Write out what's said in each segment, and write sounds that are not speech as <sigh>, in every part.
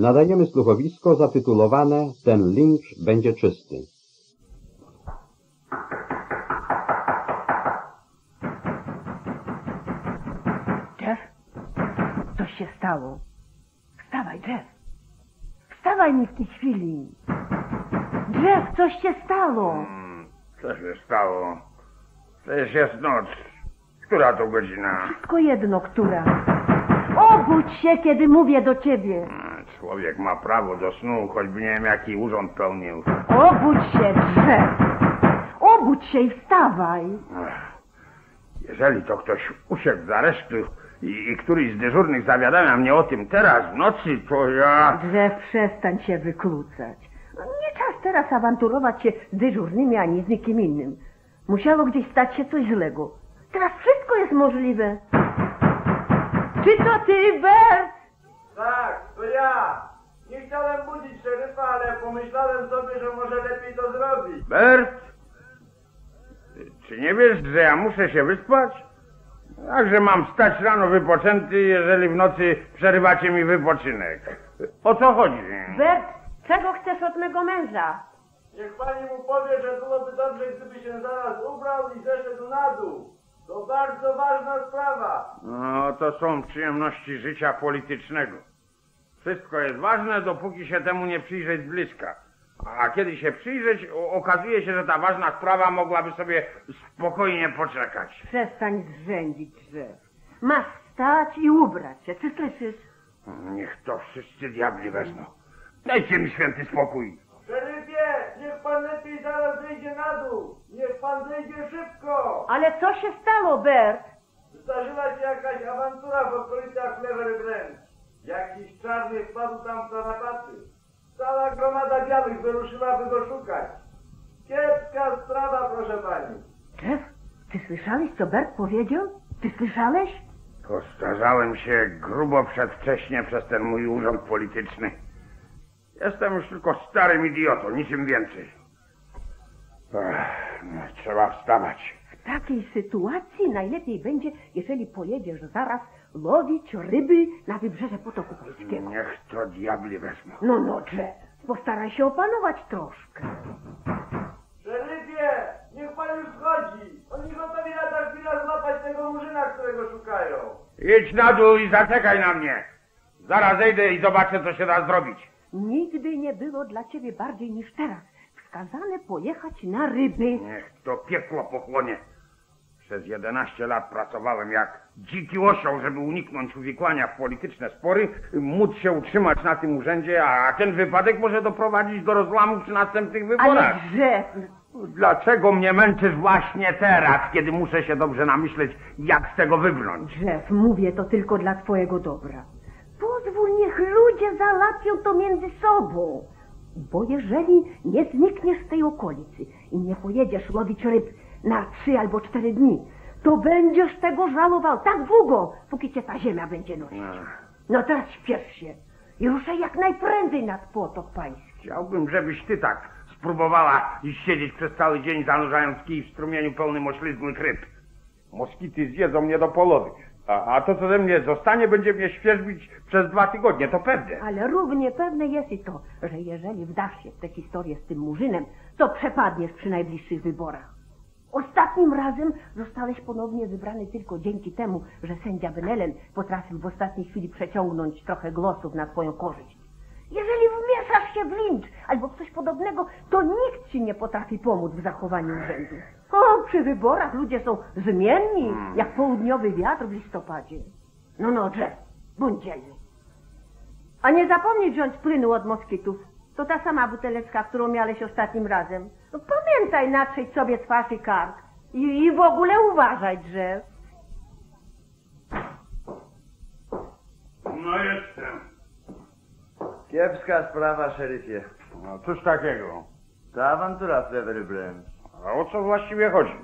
Nadajemy słuchowisko zatytulowane Ten lincz będzie czysty. Jeff? Coś się stało. Wstawaj, Jeff. Wstawaj mi w tej chwili. Jeff, coś się stało. Co się stało? Przecież jest noc. Która to godzina? Wszystko jedno, która. Obudź się, kiedy mówię do ciebie. Człowiek ma prawo do snu, choćby nie wiem jaki urząd pełnił. Obudź się, Jeff. Obudź się i wstawaj. Jeżeli to ktoś uciekł z aresztu i, i któryś z dyżurnych zawiadamia mnie o tym teraz w nocy, to ja... Jeff, przestań się wykłócać. Nie czas teraz awanturować się z dyżurnymi ani z nikim innym. Musiało gdzieś stać się coś złego. Teraz wszystko jest możliwe. Czy to ty, Bert? Tak, to ja. Nie chciałem budzić szeryfa, ale pomyślałem sobie, że może lepiej to zrobić. Bert? Czy nie wiesz, że ja muszę się wyspać? Także mam stać rano wypoczęty, jeżeli w nocy przerywacie mi wypoczynek. O co chodzi? Bert, czego chcesz od mego męża? Niech pani mu powie, że byłoby dobrze, gdyby się zaraz ubrał i zeszedł na dół. To bardzo ważna sprawa. No, to są przyjemności życia politycznego. Wszystko jest ważne, dopóki się temu nie przyjrzeć z bliska. A kiedy się przyjrzeć, okazuje się, że ta ważna sprawa mogłaby sobie spokojnie poczekać. Przestań zrzędzić, że masz wstać i ubrać się. Czy słyszysz? Niech to wszyscy diabli wezmą. Dajcie mi święty spokój. Szeryfie, niech pan lepiej zaraz zejdzie na dół. Niech pan zejdzie szybko. Ale co się stało, Bert? Zdarzyła się jakaś awantura w okolicach Clever Branch. Jakiś czarny wpadł tam w tarapaty. Cała gromada białych wyruszyła, by go szukać. Kiepska sprawa, proszę pani. Jeff, ty słyszałeś, co Bert powiedział? Ty słyszałeś? Postarzałem się grubo przedwcześnie przez ten mój urząd polityczny. Jestem już tylko starym idiotą, niczym więcej. Ech, trzeba wstawać. W takiej sytuacji najlepiej będzie, jeżeli pojedziesz zaraz łowić ryby na wybrzeże Potoku Pańskiego. Niech to diabli wezmą. No, no, Jeff, postaraj się opanować troszkę. Szeryfie, niech pan już schodzi. Oni gotowi lada chwila złapać tego murzyna, którego szukają. Idź na dół i zaczekaj na mnie. Zaraz zejdę i zobaczę, co się da zrobić. Nigdy nie było dla ciebie bardziej niż teraz wskazane pojechać na ryby. Niech to piekło pochłonie. Przez 11 lat pracowałem jak dziki osioł, żeby uniknąć uwikłania w polityczne spory, móc się utrzymać na tym urzędzie, a ten wypadek może doprowadzić do rozłamu przy następnych wyborach. Ale Jeff, Dlaczego mnie męczysz właśnie teraz, kiedy muszę się dobrze namyśleć, jak z tego wybrnąć? Jeff, mówię to tylko dla twojego dobra. Pozwól, niech ludzie załatwią to między sobą. Bo jeżeli nie znikniesz z tej okolicy i nie pojedziesz łowić ryb na trzy albo cztery dni, to będziesz tego żałował tak długo, póki cię ta ziemia będzie nosić. No teraz śpiesz się i ruszaj jak najprędzej nad potok pański. Chciałbym, żebyś ty tak spróbowała i siedzieć przez cały dzień, zanurzając kij w strumieniu pełnym oślizgłych ryb. Moskity zjedzą mnie do połowy, a, a to, co ze mnie zostanie, będzie mnie świeżbić przez dwa tygodnie, to pewnie. Ale równie pewne jest i to, że jeżeli wdasz się w tę historię z tym murzynem, to przepadniesz przy najbliższych wyborach. Ostatnim razem zostałeś ponownie wybrany tylko dzięki temu, że sędzia Benelen potrafił w ostatniej chwili przeciągnąć trochę głosów na twoją korzyść. Jeżeli wmieszasz się w lincz albo w coś podobnego, to nikt ci nie potrafi pomóc w zachowaniu urzędu. O, przy wyborach ludzie są zmienni, jak południowy wiatr w listopadzie. No, no, Jeff, bądź dzielny. A nie zapomnij wziąć płynu od moskitów. To ta sama buteleczka, którą miałeś ostatnim razem. No pamiętaj natrzeć sobie twarz i kark. I, I w ogóle uważaj, że... No jestem. Kiepska sprawa, szeryfie. No cóż takiego? Ta awantura w Branch. A o co właściwie chodzi?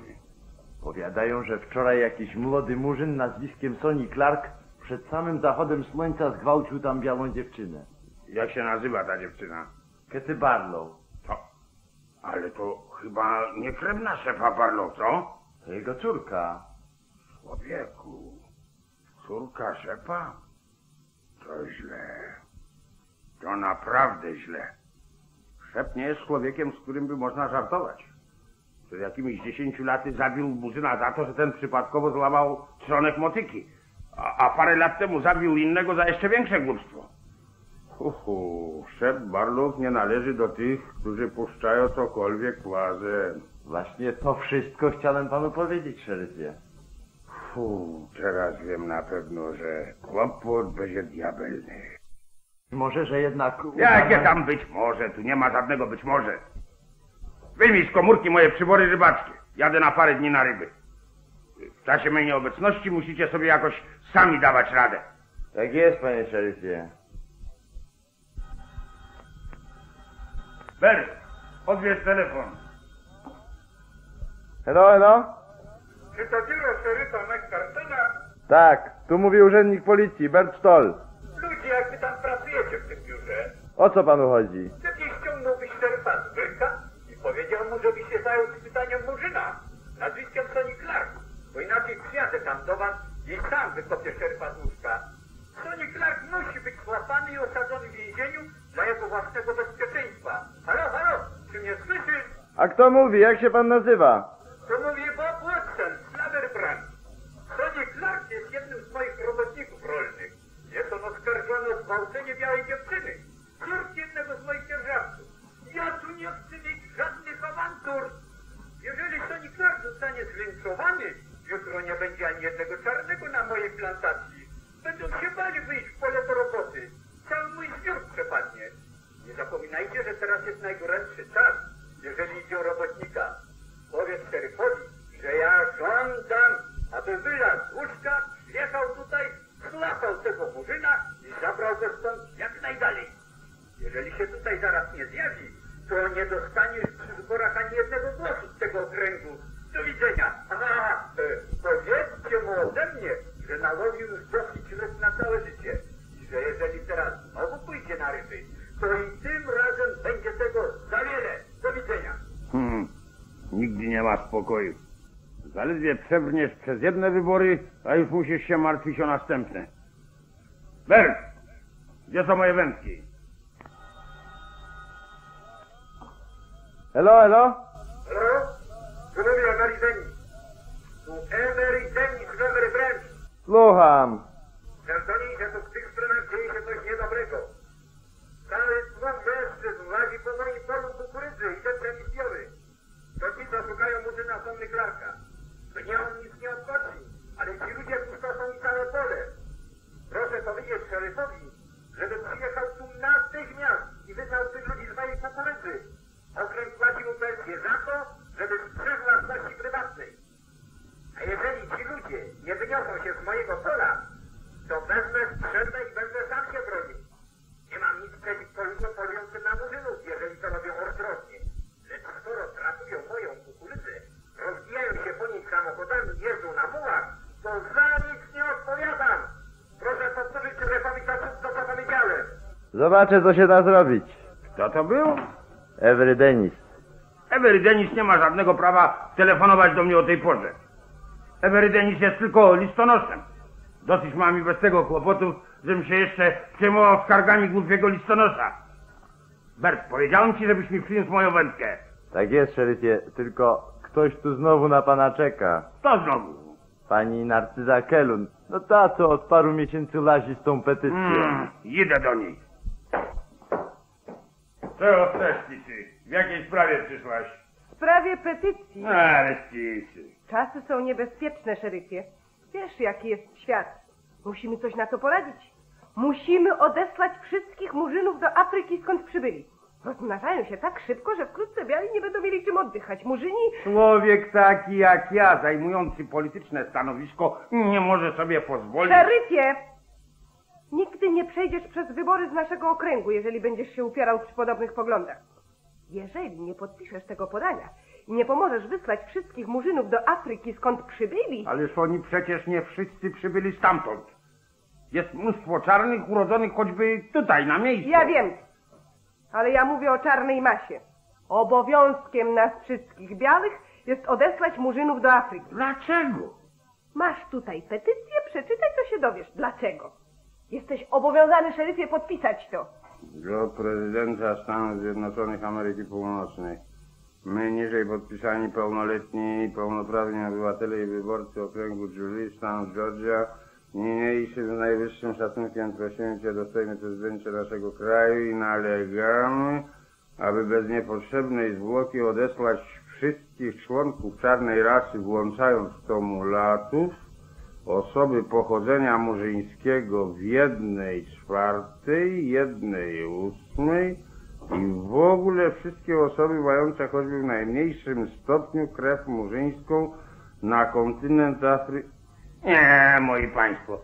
Powiadają, że wczoraj jakiś młody murzyn nazwiskiem Sonny Clark przed samym zachodem słońca zgwałcił tam białą dziewczynę. Jak się nazywa ta dziewczyna? Ketty Barlow. To, ale to chyba nie krewna szefa Barlow, co? To jego córka. Człowieku, córka szefa? To źle. To naprawdę źle. Szep nie jest człowiekiem, z którym by można żartować. Przed jakimiś dziesięciu laty zabił Murzyna za to, że ten przypadkowo złamał trzonek motyki. A, a parę lat temu zabił innego za jeszcze większe głupstwo. Uhu, szep Barlow nie należy do tych, którzy puszczają cokolwiek łazem. Właśnie to wszystko chciałem panu powiedzieć, szeryfie. Fu, teraz wiem na pewno, że kłopot będzie diabelny. Może, że jednak... Jakie tam być może? Tu nie ma żadnego być może. Wyjmij z komórki moje przybory rybackie. Jadę na parę dni na ryby. W czasie mojej nieobecności musicie sobie jakoś sami dawać radę. Tak jest, panie szeryfie. Bert, odbierz telefon. Hello, hello? Czy to biuro szeryfa McCartona? Tak, tu mówi urzędnik policji, Bert Stoll. Ludzie, jak wy tam pracujecie w tym biurze, O co panu chodzi? lepiej ściągnąłbyś szeryfa z Byrka i powiedział mu, żeby się zajął pytaniem Murzyna, nazwiskiem Sonny Clark, bo inaczej przyjadę tam do was i sam wykopię szeryfa z łóżka. Sonny Clark musi być złapany i osadzony w więzieniu dla jego własnego bezpieczeństwa. Halo, halo, czy mnie słyszysz? A kto mówi? Jak się pan nazywa? To mówi Bob Watson z Laverbrand. Sonny Clark jest jednym z moich robotników rolnych. Jest on oskarżony o zgwałcenie białej dziewczyny. Córki jednego z moich dzierżawców. Ja tu nie chcę mieć żadnych awantur. Jeżeli Sonny Clark zostanie zlinczowany, jutro nie będzie ani jednego czarnego na mojej plantacji. Będą się bali wyjść w pole do roboty. Cały mój zbiór przepadnie. Nie zapominajcie, że teraz jest najgorętszy czas, murzyna i zabrał go stąd jak najdalej. Jeżeli się tutaj zaraz nie zjawi, to nie dostaniesz przy wyborach ani jednego głosu z tego okręgu. Do widzenia. Aha, e, powiedzcie mu ode mnie, że nałowił już dosyć ryb na całe życie. I że jeżeli teraz znowu pójdzie na ryby, to i tym razem będzie tego za wiele. Do widzenia. Hmm, nigdy nie ma spokoju. Zaledwie przebrniesz przez jedne wybory, a już musisz się martwić o następne. Bert, gdzie są moje wędki? Hello, hello? Tu Emery Dennis z Emery Branch. Słucham. Że tu w tych stronach dzieje się coś niedobrego. Cały tłum mężczyzn łazi po moim polu kukurydzy i ten premistiowy. To ci, co szukają murzyna Sonny Clarka. Mnie on nic nie obchodzi, ale ci ludzie pustoszą mi całe pole. Proszę powiedzieć szeryfowi, żeby przyjechał tu natychmiast i wyznał tych ludzi z mojej kukurydzy. Okręt płaci mu pensję za to, żeby strzegł własności prywatnej. A jeżeli ci ludzie nie wyniosą się z mojego pola, to wezmę strzelbę i będę sam się bronił. Nie mam nic przeciwko ludziom polującym na murzynów, jeżeli to robią ostrożnie. Lecz skoro tratują moją kukurydzę, rozbijają się po niej samochodami, jeżdżą na mułach, to za nic nie odpowiadam. Proszę powtórzyć szerefowi to wszystko, co powiedziałem. Zobaczę, co się da zrobić. Kto to był? Every Dennis. Emery Denis nie ma żadnego prawa telefonować do mnie o tej porze. Emery Denis jest tylko listonoszem. Dosyć mam i bez tego kłopotu, żebym się jeszcze przejmował skargami głupiego listonosza. Bert, powiedziałem ci, żebyś mi przyniósł moją wędkę. Tak jest, szeryfie, tylko ktoś tu znowu na pana czeka. To znowu. Pani Narcyza Kelun. No ta, co od paru miesięcy lazi z tą petycją. Mm, idę do niej. Czego chcesz, Picy? W jakiej sprawie przyszłaś? W sprawie petycji. Ale Picy. Czasy są niebezpieczne, szeryfie. Wiesz, jaki jest świat. Musimy coś na to poradzić. Musimy odesłać wszystkich murzynów do Afryki, skąd przybyli. Rozmnażają się tak szybko, że wkrótce biali nie będą mieli czym oddychać. Murzyni Człowiek taki jak ja, zajmujący polityczne stanowisko, nie może sobie pozwolić... Szeryfie! Nigdy nie przejdziesz przez wybory z naszego okręgu, jeżeli będziesz się upierał przy podobnych poglądach. Jeżeli nie podpiszesz tego podania i nie pomożesz wysłać wszystkich murzynów do Afryki, skąd przybyli, Ależ oni przecież nie wszyscy przybyli stamtąd. Jest mnóstwo czarnych urodzonych choćby tutaj, na miejscu. ja wiem, ale ja mówię o czarnej masie. Obowiązkiem nas wszystkich białych jest odesłać murzynów do Afryki. Dlaczego? Masz tutaj petycję, przeczytaj, to się dowiesz. Dlaczego? Jesteś obowiązany, szeryfie, podpisać to. do prezydenta Stanów Zjednoczonych Ameryki Północnej. My, niżej podpisani pełnoletni i pełnoprawni obywatele i wyborcy okręgu Julie, stanu Georgia, niniejszym z najwyższym szacunkiem prosimy Cię, dostojny prezydencie naszego kraju i nalegamy, aby bez niepotrzebnej zwłoki odesłać wszystkich członków czarnej rasy, włączając to mulatów, osoby pochodzenia murzyńskiego w jednej czwartej, jednej ósmej i w ogóle wszystkie osoby mające choćby w najmniejszym stopniu krew murzyńską na kontynent Afryki. Nie, moi państwo,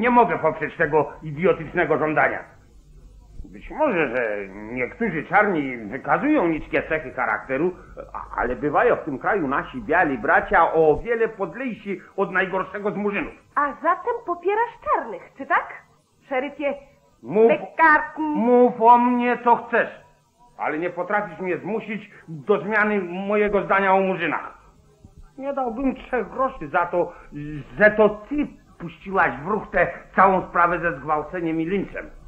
nie mogę poprzeć tego idiotycznego żądania. Być może, że niektórzy czarni wykazują niskie cechy charakteru, ale bywają w tym kraju nasi biali bracia o wiele podlejsi od najgorszego z murzynów. A zatem popierasz czarnych, czy tak? Szeryfie Mów, mów o mnie co chcesz, ale nie potrafisz mnie zmusić do zmiany mojego zdania o murzynach. Nie dałbym trzech groszy za to, że to ty puściłaś w ruch tę całą sprawę ze zgwałceniem i lynczem.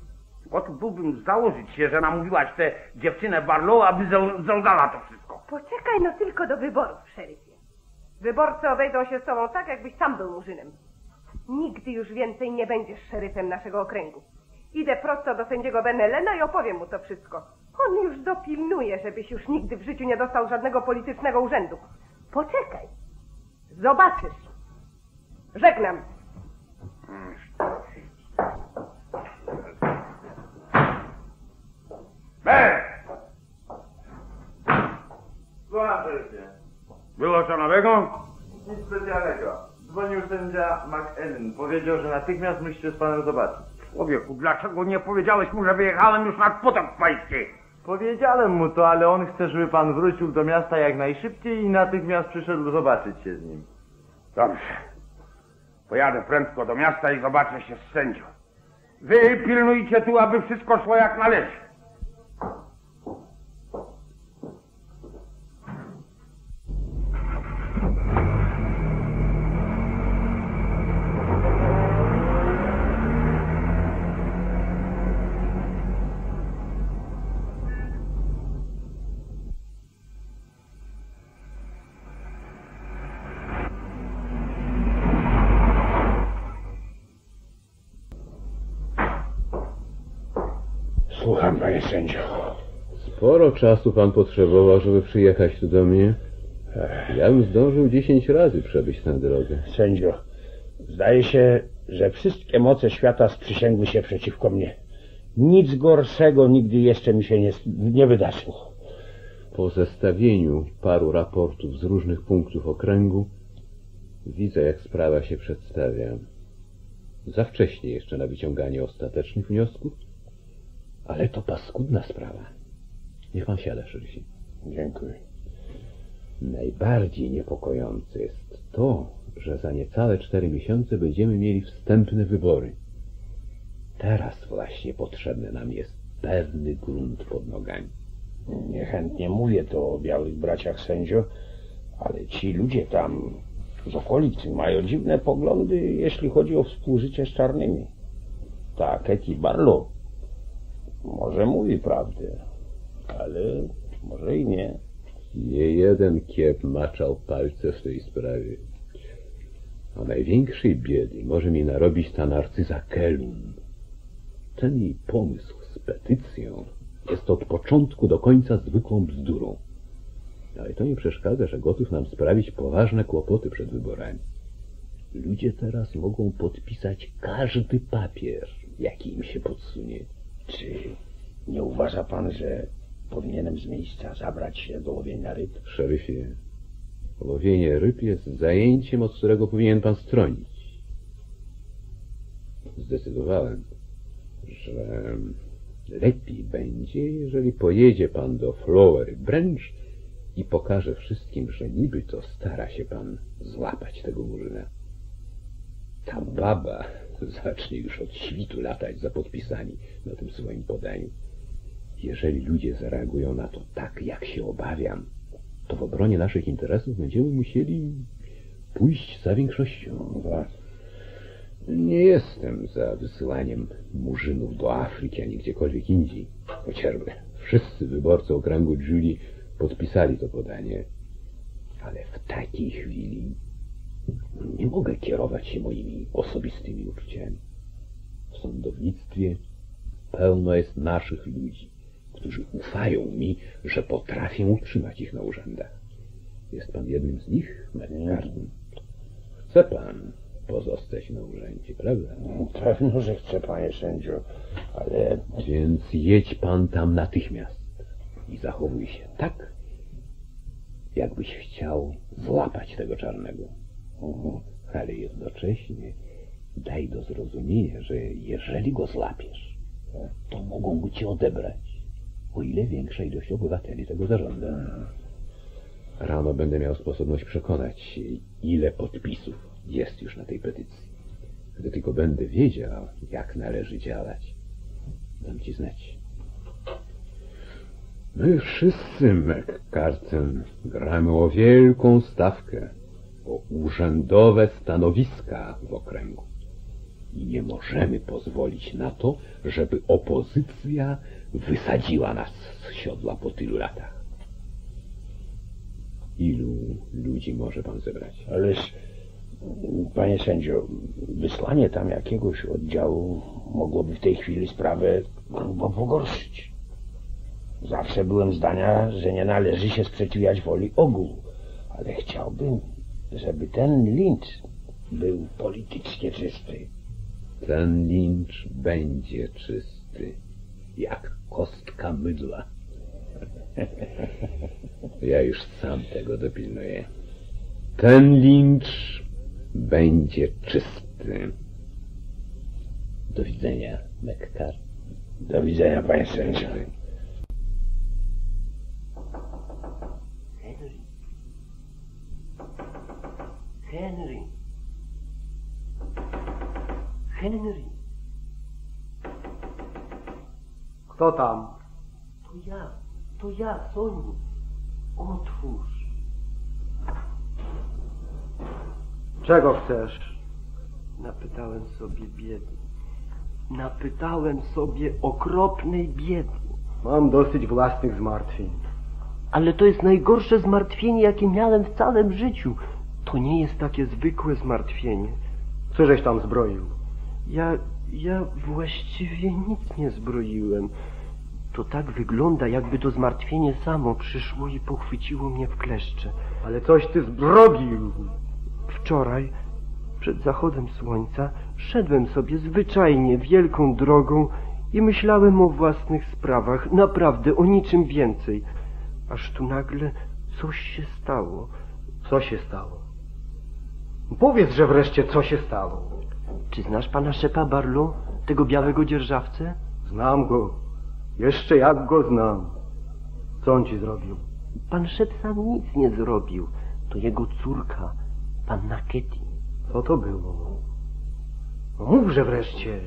Gotów byłbym założyć się, że namówiłaś tę dziewczynę Barlow, aby za- zaudała to wszystko. Poczekaj no tylko do wyborów, szeryfie. Wyborcy obejdą się z tobą tak, jakbyś sam był murzynem. Nigdy już więcej nie będziesz szeryfem naszego okręgu. Idę prosto do sędziego Benelena i opowiem mu to wszystko. On już dopilnuje, żebyś już nigdy w życiu nie dostał żadnego politycznego urzędu. Poczekaj. Zobaczysz. Żegnam. Be! Słucham. Było co nowego? Nic specjalnego. Dzwonił sędzia McEllen. Powiedział, że natychmiast musicie z panem zobaczyć. Człowieku, dlaczego nie powiedziałeś mu, że wyjechałem już nad potok pański? Powiedziałem mu to, ale on chce, żeby pan wrócił do miasta jak najszybciej i natychmiast przyszedł zobaczyć się z nim. Dobrze. Pojadę prędko do miasta i zobaczę się z sędzią. Wy pilnujcie tu, aby wszystko szło jak należy. Panie sędzio. Sporo czasu pan potrzebował, żeby przyjechać tu do mnie. Ja bym zdążył dziesięć razy przebyć tę drogę. Sędzio, zdaje się, że wszystkie moce świata sprzysięgły się przeciwko mnie. Nic gorszego nigdy jeszcze mi się nie, nie wydarzyło. Po zestawieniu paru raportów z różnych punktów okręgu widzę, jak sprawa się przedstawia. Za wcześnie jeszcze na wyciąganie ostatecznych wniosków, ale to paskudna sprawa. Niech pan siada, szeryfie. Dziękuję. Najbardziej niepokojące jest to, że za niecałe cztery miesiące będziemy mieli wstępne wybory. Teraz właśnie potrzebny nam jest pewny grunt pod nogami. Niechętnie mówię to o białych braciach sędzio, ale ci ludzie tam z okolicy mają dziwne poglądy, jeśli chodzi o współżycie z czarnymi. Ta Katie Barlow może mówi prawdę, ale może i nie. Nie jeden kiep maczał palce w tej sprawie. A największej biedy może mi narobić ta narcyza Kelun. Ten jej pomysł z petycją jest od początku do końca zwykłą bzdurą. Ale to nie przeszkadza, że gotów nam sprawić poważne kłopoty przed wyborami. Ludzie teraz mogą podpisać każdy papier, jaki im się podsunie. Czy nie uważa pan, że powinienem z miejsca zabrać się do łowienia ryb? Szeryfie, łowienie ryb jest zajęciem, od którego powinien pan stronić. Zdecydowałem, że lepiej będzie, jeżeli pojedzie pan do Flowery Branch i pokaże wszystkim, że niby to stara się pan złapać tego murzyna. Ta baba <laughs> zacznie już od świtu latać za podpisami na tym swoim podaniu. Jeżeli ludzie zareagują na to tak, jak się obawiam, to w obronie naszych interesów będziemy musieli pójść za większością. Nie jestem za wysyłaniem murzynów do Afryki ani gdziekolwiek indziej. Chociażby wszyscy wyborcy okręgu Julie podpisali to podanie. Ale w takiej chwili nie mogę kierować się moimi osobistymi uczuciami. W sądownictwie pełno jest naszych ludzi, którzy ufają mi, że potrafię utrzymać ich na urzędach. Jest pan jednym z nich, McCartney? Chce pan pozostać na urzędzie, prawda? Pewno, że chcę, panie sędzio, ale Więc jedź pan tam natychmiast i zachowuj się tak, jakbyś chciał złapać tego czarnego. Ale jednocześnie daj do zrozumienia, że jeżeli go złapiesz, to mogą go ci odebrać, o ile większa ilość obywateli tego zażąda. Rano będę miał sposobność przekonać się, ile podpisów jest już na tej petycji. Gdy tylko będę wiedział, jak należy działać, dam ci znać. My wszyscy, McCarten, gramy o wielką stawkę, o urzędowe stanowiska w okręgu. I nie możemy pozwolić na to, żeby opozycja wysadziła nas z siodła po tylu latach. Ilu ludzi może pan zebrać? Ależ, panie sędzio, wysłanie tam jakiegoś oddziału mogłoby w tej chwili sprawę grubo pogorszyć. Zawsze byłem zdania, że nie należy się sprzeciwiać woli ogółu, ale chciałbym, żeby ten lincz był politycznie czysty. Ten lincz będzie czysty, jak kostka mydła. Ja już sam tego dopilnuję. Ten lincz będzie czysty. Do widzenia, McCart. Do widzenia, panie sędzio. Henry. Henry. Kto tam? To ja. To ja, Soni. Otwórz. Czego chcesz? Napytałem sobie biedy. Napytałem sobie okropnej biedy. Mam dosyć własnych zmartwień. Ale to jest najgorsze zmartwienie, jakie miałem w całym życiu. To nie jest takie zwykłe zmartwienie. Co żeś tam zbroił? Ja, ja właściwie nic nie zbroiłem. To tak wygląda, jakby to zmartwienie samo przyszło i pochwyciło mnie w kleszcze. Ale coś ty zbroił. Wczoraj, przed zachodem słońca, szedłem sobie zwyczajnie wielką drogą i myślałem o własnych sprawach, naprawdę o niczym więcej. Aż tu nagle coś się stało. Co się stało? Powiedz, że wreszcie co się stało. Czy znasz pana Szepa Barlow, tego białego dzierżawcę? Znam go. Jeszcze jak go znam. Co on ci zrobił? Pan Szep sam nic nie zrobił. To jego córka, panna Ketty. Co to było? Mówże wreszcie.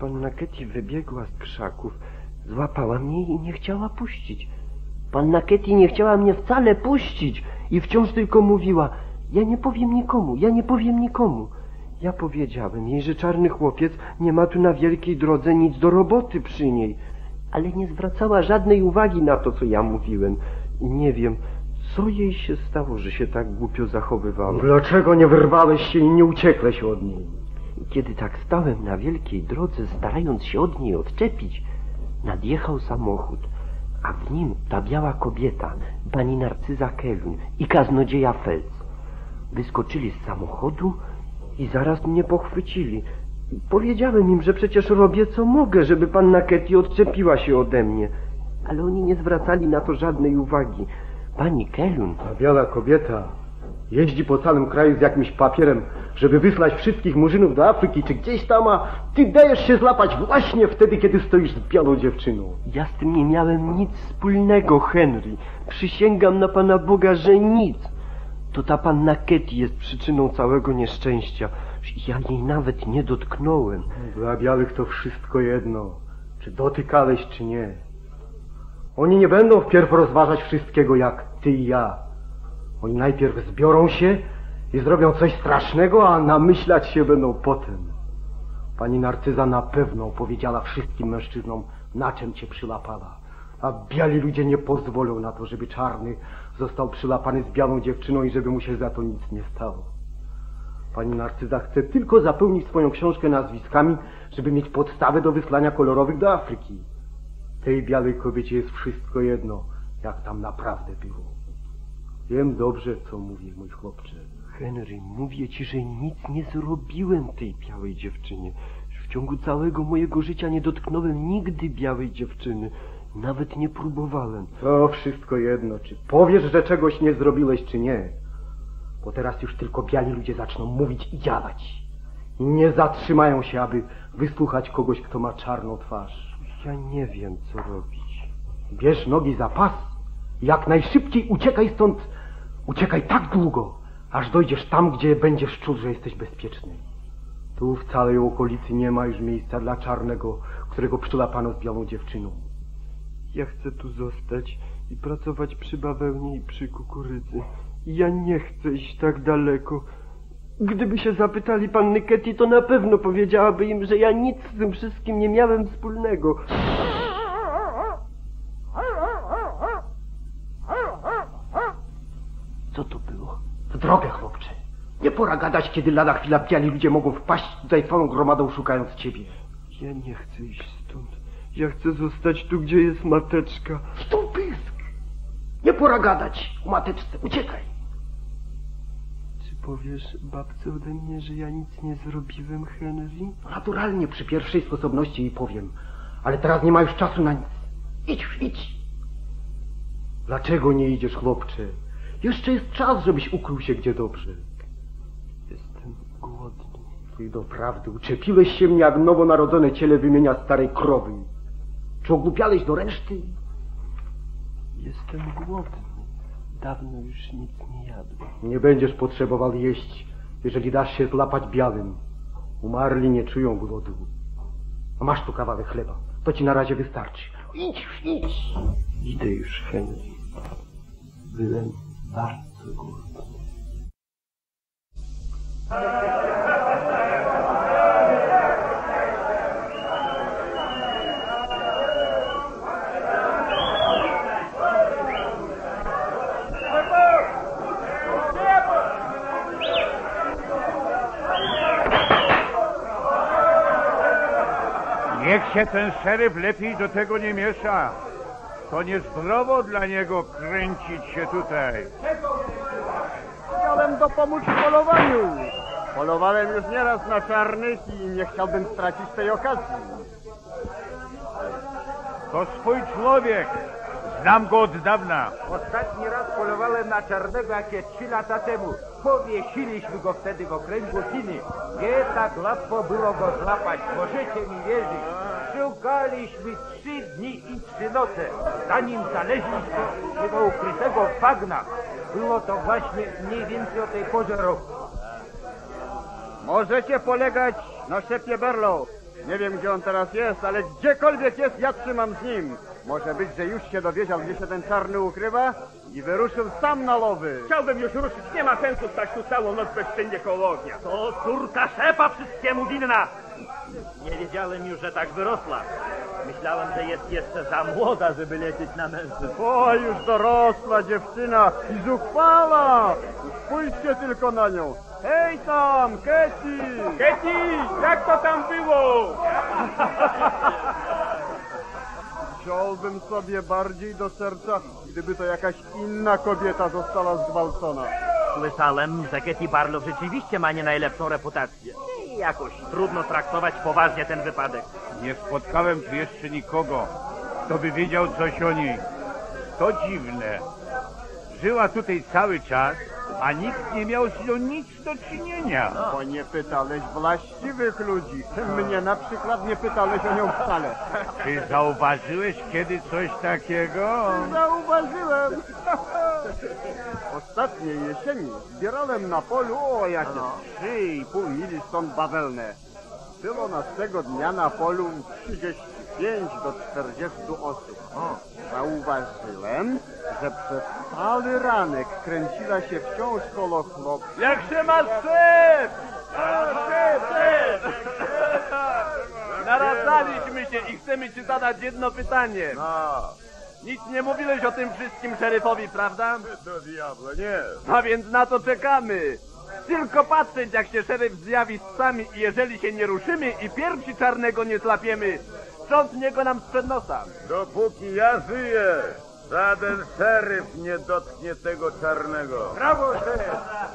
Panna Ketty wybiegła z krzaków, złapała mnie i nie chciała puścić. Panna Ketty nie chciała mnie wcale puścić i wciąż tylko mówiła, ja nie powiem nikomu, ja nie powiem nikomu. Ja powiedziałem jej, że czarny chłopiec nie ma tu na wielkiej drodze nic do roboty przy niej, ale nie zwracała żadnej uwagi na to, co ja mówiłem. I nie wiem, co jej się stało, że się tak głupio zachowywała. Dlaczego nie wyrwałeś się i nie uciekłeś od niej? Kiedy tak stałem na wielkiej drodze, starając się od niej odczepić, nadjechał samochód, a w nim ta biała kobieta, pani Narcyza Kelun i kaznodzieja Fels. Wyskoczyli z samochodu i zaraz mnie pochwycili. Powiedziałem im, że przecież robię co mogę, żeby panna Ketty odczepiła się ode mnie. Ale oni nie zwracali na to żadnej uwagi. Pani Kelun Ta biała kobieta jeździ po całym kraju z jakimś papierem, żeby wysłać wszystkich murzynów do Afryki czy gdzieś tam, a ty dajesz się złapać właśnie wtedy, kiedy stoisz z białą dziewczyną. Ja z tym nie miałem nic wspólnego, Henry. Przysięgam na Pana Boga, że nic. To ta panna Ketty jest przyczyną całego nieszczęścia. Ja jej nawet nie dotknąłem. Dla białych to wszystko jedno, czy dotykałeś, czy nie. Oni nie będą wpierw rozważać wszystkiego jak ty i ja. Oni najpierw zbiorą się i zrobią coś strasznego, a namyślać się będą potem. Pani Narcyza na pewno powiedziała wszystkim mężczyznom, na czym cię przylapała. A biali ludzie nie pozwolą na to, żeby czarny został przylapany z białą dziewczyną i żeby mu się za to nic nie stało. Pani Narcyza chce tylko zapełnić swoją książkę nazwiskami, żeby mieć podstawę do wysłania kolorowych do Afryki. Tej białej kobiecie jest wszystko jedno, jak tam naprawdę było. Wiem dobrze, co mówię, mój chłopcze. Henry, mówię ci, że nic nie zrobiłem tej białej dziewczynie. W ciągu całego mojego życia nie dotknąłem nigdy białej dziewczyny. Nawet nie próbowałem. To wszystko jedno, czy powiesz, że czegoś nie zrobiłeś, czy nie. Bo teraz już tylko biali ludzie zaczną mówić i działać. I nie zatrzymają się, aby wysłuchać kogoś, kto ma czarną twarz. Ja nie wiem, co robić. Bierz nogi za pas i jak najszybciej uciekaj stąd. Uciekaj tak długo, aż dojdziesz tam, gdzie będziesz czuł, że jesteś bezpieczny. Tu w całej okolicy nie ma już miejsca dla czarnego, którego przylapano z białą dziewczyną. Ja chcę tu zostać i pracować przy bawełnie i przy kukurydzy. Ja nie chcę iść tak daleko. Gdyby się zapytali panny Ketty, to na pewno powiedziałaby im, że ja nic z tym wszystkim nie miałem wspólnego. Co to było? W drogę, chłopcze. Nie pora gadać, kiedy lada chwila biali ludzie mogą wpaść tutaj twoją gromadą szukając ciebie. Ja nie chcę iść. Ja chcę zostać tu, gdzie jest mateczka. Stąd pysk! Nie pora gadać o mateczce. Uciekaj! Czy powiesz babce ode mnie, że ja nic nie zrobiłem, Henry? Naturalnie przy pierwszej sposobności jej powiem. Ale teraz nie ma już czasu na nic. Idź, już, idź! Dlaczego nie idziesz, chłopcze? Jeszcze jest czas, żebyś ukrył się gdzie dobrze. Jestem głodny. Ty doprawdy uczepiłeś się mnie, jak nowonarodzone ciele wymienia starej krowy. Czy ogłupiałeś do reszty? Jestem głodny. Dawno już nic nie jadłem. Nie będziesz potrzebował jeść, jeżeli dasz się złapać białym. Umarli nie czują głodu. A masz tu kawałek chleba. To ci na razie wystarczy. Idź już, idź! Idę już, Henry. Byłem bardzo głodny. Niech się ten szeryf lepiej do tego nie miesza. To niezdrowo dla niego kręcić się tutaj. Chciałem dopomóc w polowaniu. Polowałem już nieraz na czarnych i nie chciałbym stracić tej okazji. To swój człowiek. Znam go od dawna. Ostatni raz polowałem na czarnego jakieś trzy lata temu. Powiesiliśmy go wtedy w okręgu Chiny. Nie tak łatwo było go złapać, możecie mi wierzyć. Szukaliśmy trzy dni i trzy noce, zanim znaleźliśmy jego ukrytego w bagnach. Było to właśnie mniej więcej o tej porze roku. Możecie polegać na szefie Berlow. Nie wiem, gdzie on teraz jest, ale gdziekolwiek jest, ja trzymam z nim. Może być, że już się dowiedział, gdzie się ten czarny ukrywa i wyruszył sam na lowy. Chciałbym już ruszyć. Nie ma sensu stać tu całą noc bezczynnie koło ognia. To córka szefa wszystkiemu winna. Nie wiedziałem już, że tak wyrosła. Myślałem, że jest jeszcze za młoda, żeby lecieć na mężczyzn. O, już dorosła dziewczyna i zuchwała! Spójrzcie tylko na nią. Hej tam, Keti! Keti, jak to tam było? <laughs> Wziąłbym sobie bardziej do serca, gdyby to jakaś inna kobieta została zgwałcona. Słyszałem, że Katie Barlow rzeczywiście ma nie najlepszą reputację. I jakoś trudno traktować poważnie ten wypadek. Nie spotkałem tu jeszcze nikogo, kto by wiedział coś o niej. To dziwne. Żyła tutaj cały czas, a nikt nie miał z nią nic do czynienia. Bo nie pytałeś właściwych ludzi. Mnie na przykład nie pytałeś o nią wcale. Czy zauważyłeś kiedy coś takiego? Zauważyłem. Ostatniej jesieni zbierałem na polu o jakieś trzy i pół mili stąd bawełnę. Było nas tego dnia na polu 35 35 do 40 osób. Zauważyłem, że przez cały ranek kręciła się wciąż koło chłopca. Jak się ma szef! Naradzaliśmy się i chcemy ci zadać jedno pytanie. No. Nic nie mówiłeś o tym wszystkim szeryfowi, prawda? Do diabła, nie. A więc na to czekamy. Tylko patrzeć, jak się szeryf zjawi z psami i jeżeli się nie ruszymy i pierwsi czarnego nie złapiemy, sprzątnie go nam sprzed nosa. Dopóki ja żyję, żaden szeryf nie dotknie tego czarnego. Brawo, szef!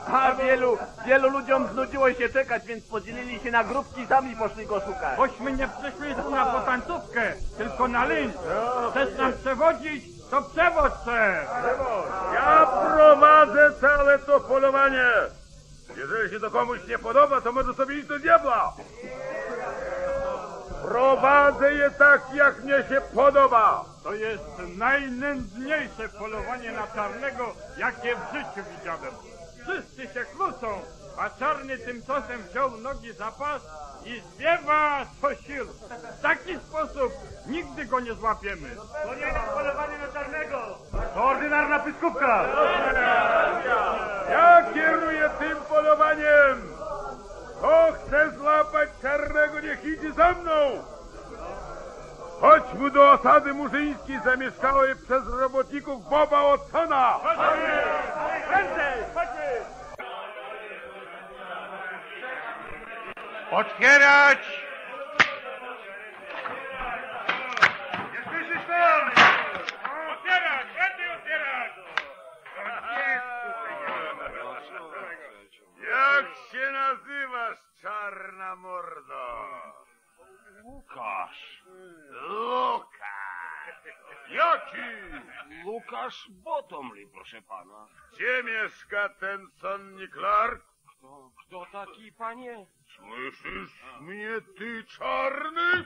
A wielu, wielu ludziom znudziło się czekać, więc podzielili się na grupki i sami poszli go szukać. Bośmy nie przyszli tu na potańcówkę, tylko na lincz. Chcesz nam przewodzić, to przewodź se. Ja prowadzę całe to polowanie. Jeżeli się to komuś nie podoba, to może sobie iść do diabła. Prowadzę je tak, jak mnie się podoba. To jest najnędzniejsze polowanie na czarnego, jakie w życiu widziałem. Wszyscy się kłócą, a czarny tymczasem wziął nogi za pas i zwiewa co sił. W taki sposób nigdy go nie złapiemy. To nie jest polowanie na czarnego. To ordynarna pyskówka. Ja kieruję tym polowaniem. Kto chce złapać czarnego, niech idzie za mną. Chodźmy do osady murzyńskiej zamieszkałej przez robotników Boba Watsona. Prędzej! Otwierać! Nie słyszysz? Otwierać, prędzej otwierać! Jak się nazywasz, czarna mordo? Łukasz. Lukasz. Jaki? Łukasz Botomli, proszę pana. Gdzie mieszka ten Sonny Clark? Kto, kto taki, panie? Słyszysz mnie, ty czarny?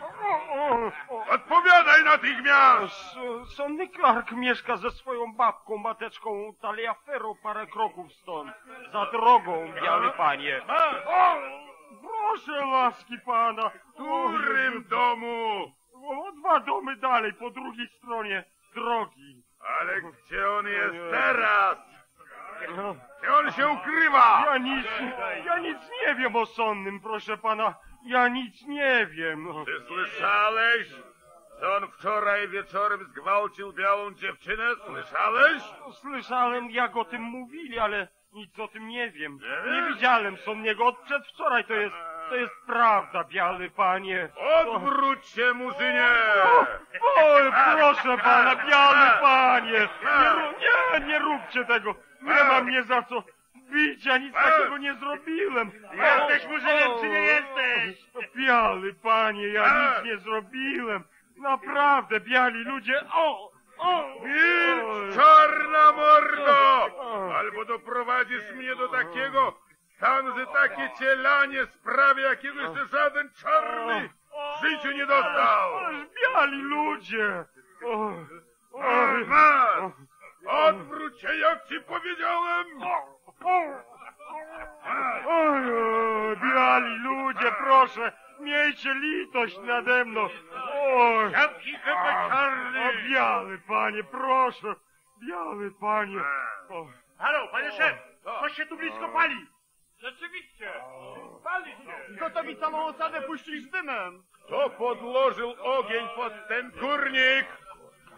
Odpowiadaj natychmiast! Sonny Clark mieszka ze swoją babką, mateczką Taliaferą parę kroków stąd. Za drogą, biały panie. O, proszę łaski pana. W którym domu? O, dwa domy dalej, po drugiej stronie drogi. Ale gdzie on jest teraz? No, Gdzie on się ukrywa? Ja nic, ja nic nie wiem o sonnym, proszę pana. Ja nic nie wiem. No. Czy słyszałeś, że on wczoraj wieczorem zgwałcił białą dziewczynę? Słyszałeś? Słyszałem, jak o tym mówili, ale nic o tym nie wiem. Nie Nie widziałem sonniego od przedwczoraj, to jest, to jest prawda, biały panie. Odwróć się, murzynie! Proszę pana, biały panie! Nie, nie, nie róbcie tego! Nie mam mnie za co bić, ja nic takiego nie zrobiłem! Jesteś murzynem, czy nie jesteś? Biały panie, ja nic nie zrobiłem! Naprawdę, biali ludzie, o! O! Milcz, czarna mordo! Albo doprowadzisz mnie do takiego stanu, że takie cielanie sprawi, jakiego jeszcze żaden czarny w życiu nie dostał! Biali ludzie! O, masz! Odwróć się, jak ci powiedziałem! Oj, oj, biali ludzie, proszę, miejcie litość nade mną. Oj, Jaki chyba czarny! o, biały panie, proszę, biały panie. O, Halo, panie szef! Coś się tu blisko pali! rzeczywiście, pali się. Gotowi całą osadę puścić z dymem. Kto podłożył ogień pod ten kurnik?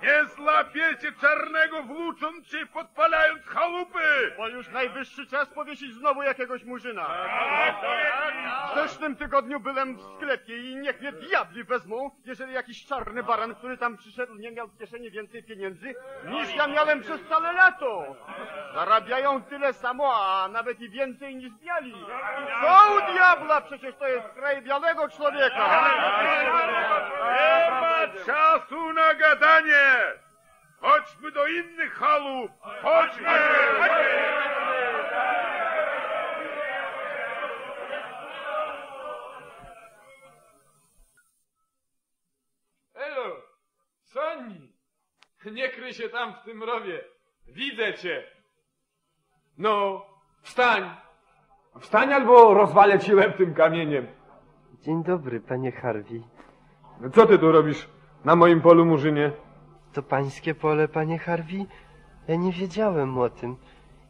Nie złapiecie czarnego włócząc się podpalając chałupy! Bo już najwyższy czas powiesić znowu jakiegoś murzyna. W zeszłym tygodniu byłem w sklepie i niech mnie diabli wezmą, jeżeli jakiś czarny baran, który tam przyszedł, nie miał w kieszeni więcej pieniędzy, niż ja miałem przez całe lato. Zarabiają tyle samo, a nawet i więcej niż biali. Co u diabla? Przecież to jest kraj białego człowieka. Nie ma czasu na gadanie! Chodźmy do innych chalup! Chodźmy! Elo, Soni! Nie kryj się tam w tym rowie. Widzę cię. No, wstań. Wstań albo rozwalę ci łeb tym kamieniem. Dzień dobry, panie Harvey. Co ty tu robisz na moim polu Murzynie? To pańskie pole, panie Harvey? Ja nie wiedziałem o tym.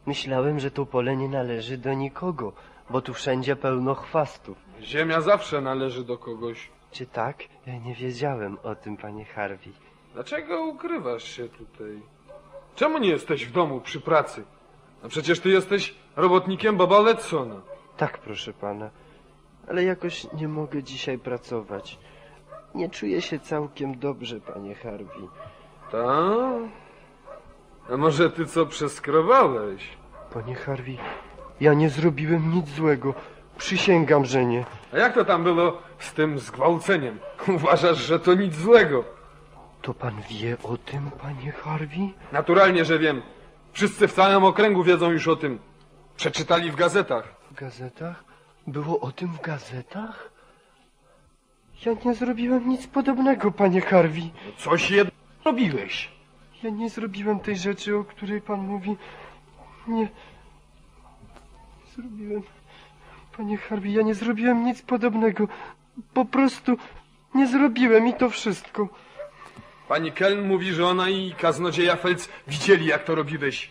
Myślałem, że to pole nie należy do nikogo, bo tu wszędzie pełno chwastów. Ziemia zawsze należy do kogoś. Czy tak? Ja nie wiedziałem o tym, panie Harvey. Dlaczego ukrywasz się tutaj? Czemu nie jesteś w domu przy pracy? No przecież ty jesteś robotnikiem Boba Letsona. Tak, proszę pana. Ale jakoś nie mogę dzisiaj pracować. Nie czuję się całkiem dobrze, panie Harvey. Tak? A może ty co przeskrowałeś? Panie Harvey, ja nie zrobiłem nic złego. Przysięgam, że nie. A jak to tam było z tym zgwałceniem? Uważasz, że to nic złego? To pan wie o tym, panie Harvey? Naturalnie, że wiem. Wszyscy w całym okręgu wiedzą już o tym. Przeczytali w gazetach. W gazetach? Było o tym w gazetach? Ja nie zrobiłem nic podobnego, panie Harvey. Coś jednak robiłeś. Ja nie zrobiłem tej rzeczy, o której pan mówi. Nie. Zrobiłem. Panie Harvey, ja nie zrobiłem nic podobnego. Po prostu nie zrobiłem i to wszystko. Pani Keln mówi, że ona i kaznodzieja Felc widzieli, jak to robiłeś.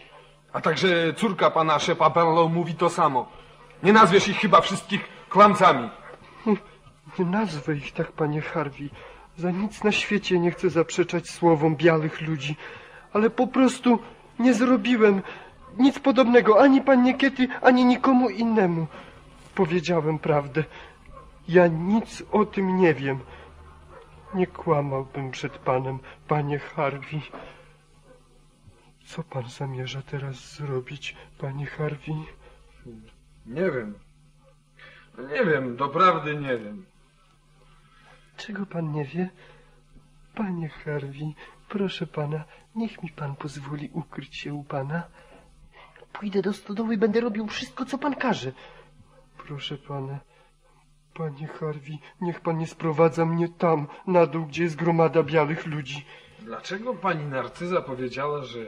A także córka pana Szepa Barlow mówi to samo. Nie nazwiesz ich chyba wszystkich kłamcami. Nie nazwę ich tak, panie Harvey. Za nic na świecie nie chcę zaprzeczać słowom białych ludzi. Ale po prostu nie zrobiłem nic podobnego ani pannie Ketty, ani nikomu innemu. Powiedziałem prawdę. Ja nic o tym nie wiem. Nie kłamałbym przed panem, panie Harvey. Co pan zamierza teraz zrobić, panie Harvey? Nie wiem. Nie wiem, doprawdy nie wiem. Czego pan nie wie? Panie Harvey, proszę pana, niech mi pan pozwoli ukryć się u pana. Pójdę do stodoły i będę robił wszystko, co pan każe. Proszę pana, panie Harvey, niech pan nie sprowadza mnie tam, na dół, gdzie jest gromada białych ludzi. Dlaczego pani Narcyza powiedziała, że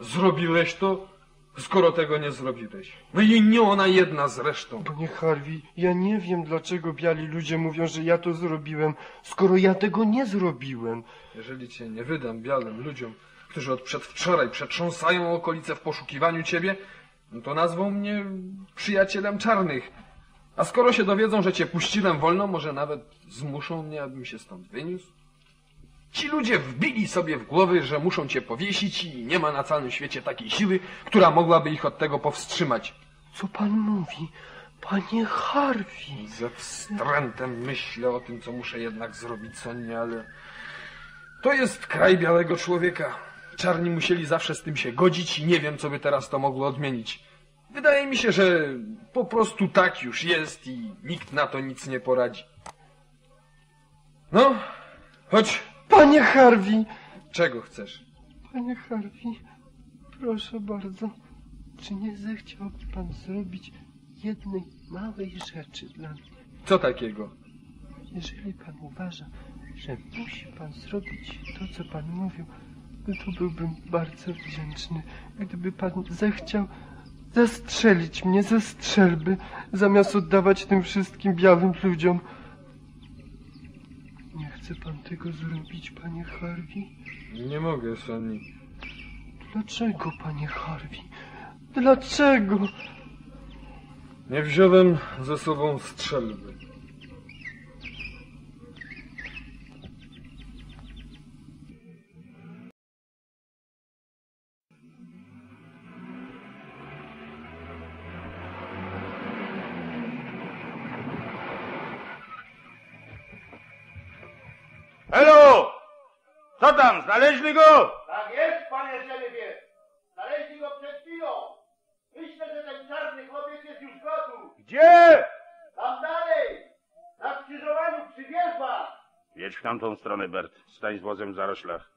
zrobiłeś to, skoro tego nie zrobiłeś? No i nie ona jedna zresztą. Panie Harvey, ja nie wiem, dlaczego biali ludzie mówią, że ja to zrobiłem, skoro ja tego nie zrobiłem. Jeżeli cię nie wydam białym ludziom, którzy od przedwczoraj przetrząsają okolice w poszukiwaniu ciebie, no to nazwą mnie przyjacielem czarnych. A skoro się dowiedzą, że cię puściłem wolno, może nawet zmuszą mnie, abym się stąd wyniósł? Ci ludzie wbili sobie w głowy, że muszą cię powiesić i nie ma na całym świecie takiej siły, która mogłaby ich od tego powstrzymać. Co pan mówi? Panie Harvey! Ze wstrętem myślę o tym, co muszę jednak zrobić, Sonia, ale to jest kraj białego człowieka. Czarni musieli zawsze z tym się godzić i nie wiem, co by teraz to mogło odmienić. Wydaje mi się, że po prostu tak już jest i nikt na to nic nie poradzi. No, chodź. Panie Harvey! Czego chcesz? Panie Harvey, proszę bardzo, czy nie zechciałby pan zrobić jednej małej rzeczy dla mnie? Co takiego? Jeżeli pan uważa, że musi pan zrobić to, co pan mówił, no to byłbym bardzo wdzięczny, gdyby pan zechciał zastrzelić mnie ze strzelby, zamiast oddawać tym wszystkim białym ludziom. Chce pan tego zrobić, panie Harvey? Nie mogę, Sonny. Dlaczego, panie Harvey? Dlaczego? Nie wziąłem ze sobą strzelby. Co tam, znaleźli go? Tak jest, panie szeryfie. Znaleźli go przed chwilą. Myślę, że ten czarny chłopiec jest już gotów. Gdzie? Tam dalej. Na skrzyżowaniu przy wierzbach. Jedź w tamtą stronę, Bert. Stań z wozem w zaroślach.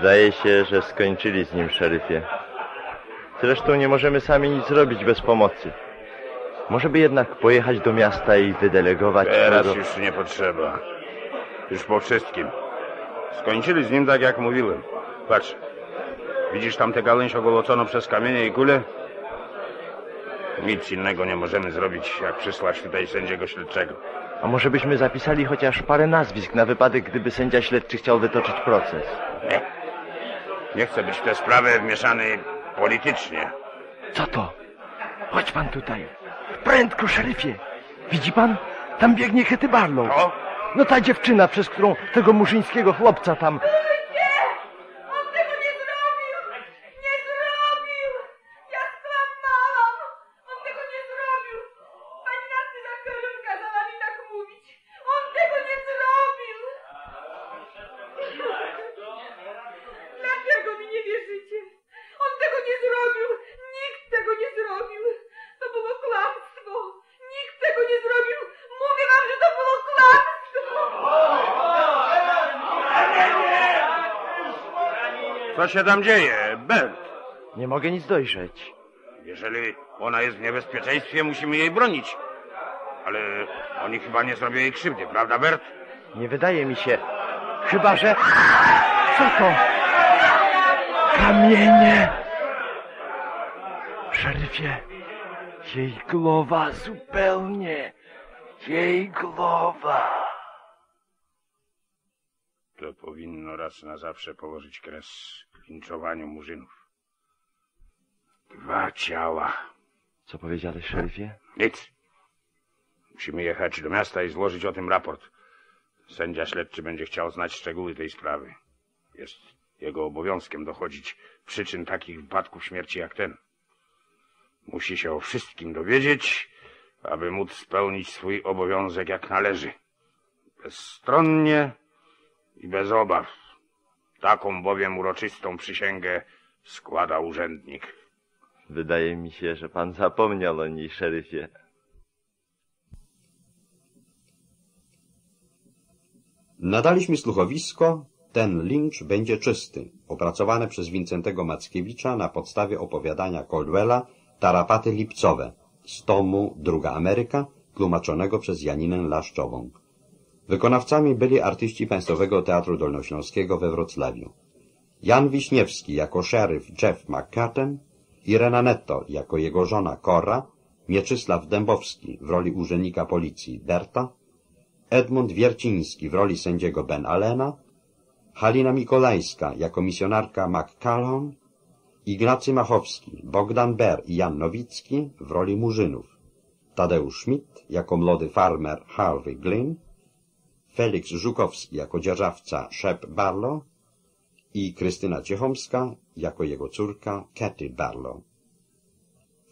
Zdaje się, że skończyli z nim, szeryfie. Zresztą nie możemy sami nic zrobić bez pomocy. Może by jednak pojechać do miasta i wydelegować... Teraz już nie potrzeba. Już po wszystkim. Skończyli z nim tak, jak mówiłem. Patrz. Widzisz tam tę gałęź ogoloconą przez kamienie i kule? Nic innego nie możemy zrobić, jak przysłać tutaj sędziego śledczego. A może byśmy zapisali chociaż parę nazwisk na wypadek, gdyby sędzia śledczy chciał wytoczyć proces? Nie. Nie chcę być w tę sprawę wmieszany politycznie. Co to? Chodź pan tutaj. Prędko, szeryfie. Widzi pan? Tam biegnie Hetty Barlow. No ta dziewczyna, przez którą tego murzyńskiego chłopca tam... Dlaczego mi nie wierzycie? On tego nie zrobił! Nikt tego nie zrobił! To było kłamstwo! Nikt tego nie zrobił! Mówię wam, że to było kłamstwo! Co się tam dzieje, Bert? Nie mogę nic dojrzeć. Jeżeli ona jest w niebezpieczeństwie, musimy jej bronić. Ale oni chyba nie zrobią jej krzywdy, prawda, Bert? Nie wydaje mi się. Chyba, że... Co to? Kamienie! Szeryfie, jej głowa zupełnie. Jej głowa. To powinno raz na zawsze położyć kres linczowaniu murzynów. Dwa ciała. Co powiedziałeś, szeryfie? Nic. Musimy jechać do miasta i złożyć o tym raport. Sędzia śledczy będzie chciał znać szczegóły tej sprawy. Jest jego obowiązkiem dochodzić przyczyn takich wypadków śmierci jak ten. Musi się o wszystkim dowiedzieć, aby móc spełnić swój obowiązek jak należy. Bezstronnie i bez obaw. Taką bowiem uroczystą przysięgę składa urzędnik. Wydaje mi się, że pan zapomniał o niej, szeryfie. Nadaliśmy słuchowisko Ten lincz będzie czysty, opracowane przez Wincentego Mackiewicza na podstawie opowiadania Caldwella Tarapaty lipcowe z tomu Druga Ameryka, tłumaczonego przez Janinę Laszczową. Wykonawcami byli artyści Państwowego Teatru Dolnośląskiego we Wrocławiu. Jan Wiśniewski jako szeryf Jeff McCarten, Irena Netto jako jego żona Cora, Mieczysław Dębowski w roli urzędnika policji Berta, Edmund Wierciński w roli sędziego Ben Allena, Halina Mikolajska jako misjonarka McCallum, Ignacy Machowski, Bogdan Ber i Jan Nowicki w roli murzynów, Tadeusz Schmidt jako młody farmer Harvey Glynn, Felix Żukowski jako dzierżawca Shep Barlow i Krystyna Ciechomska jako jego córka Katy Barlow.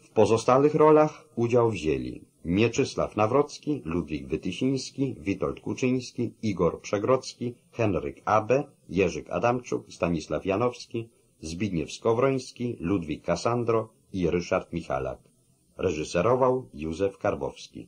W pozostałych rolach udział wzięli Mieczysław Nawrocki, Ludwik Wytysiński, Witold Kuczyński, Igor Przegrodzki, Henryk Abe, Jerzyk Adamczuk, Stanisław Janowski, Zbigniew Skowroński, Ludwik Kasandro i Ryszard Michalak. Reżyserował Józef Karbowski.